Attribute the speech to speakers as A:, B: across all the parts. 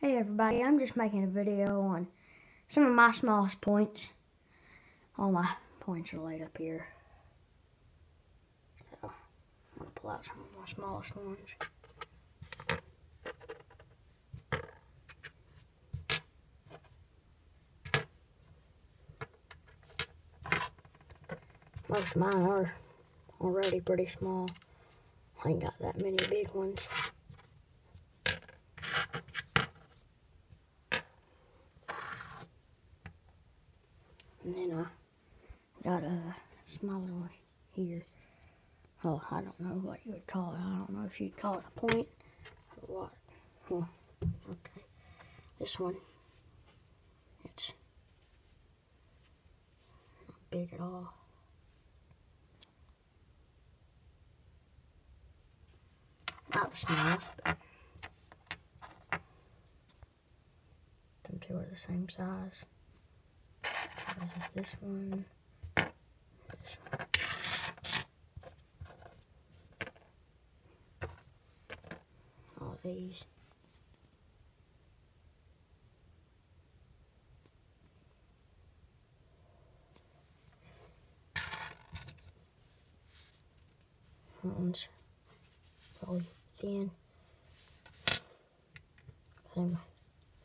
A: Hey everybody, I'm just making a video on some of my smallest points. All my points are laid up here. So, I'm going to pull out some of my smallest ones. Most of mine are already pretty small. I ain't got that many big ones. And then I got a small one here. Oh, I don't know what you would call it. I don't know if you'd call it a point or what. Oh, okay. This one, it's not big at all. Not the smallest, but them two are the same size. This is this one. This one. All these. That one's really thin. Anyway,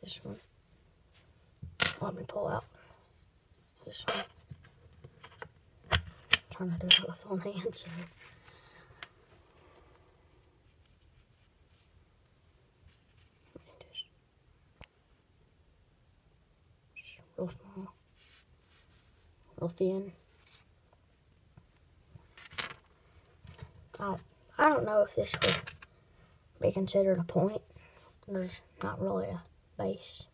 A: this one. Let me pull out this one. I'm trying to do it with one hand, so. Just real small, real thin. I, I don't know if this would be considered a point. There's not really a base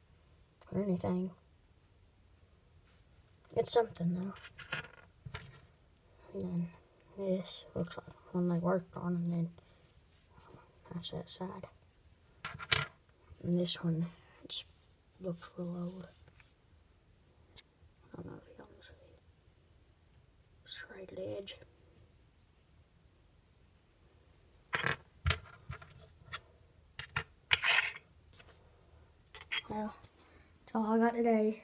A: or anything. It's something though. And then this looks like one they worked on and then that's that side. And this one it looks real old. I don't know if y'all can see. Serrated edge. Well, that's all I got today.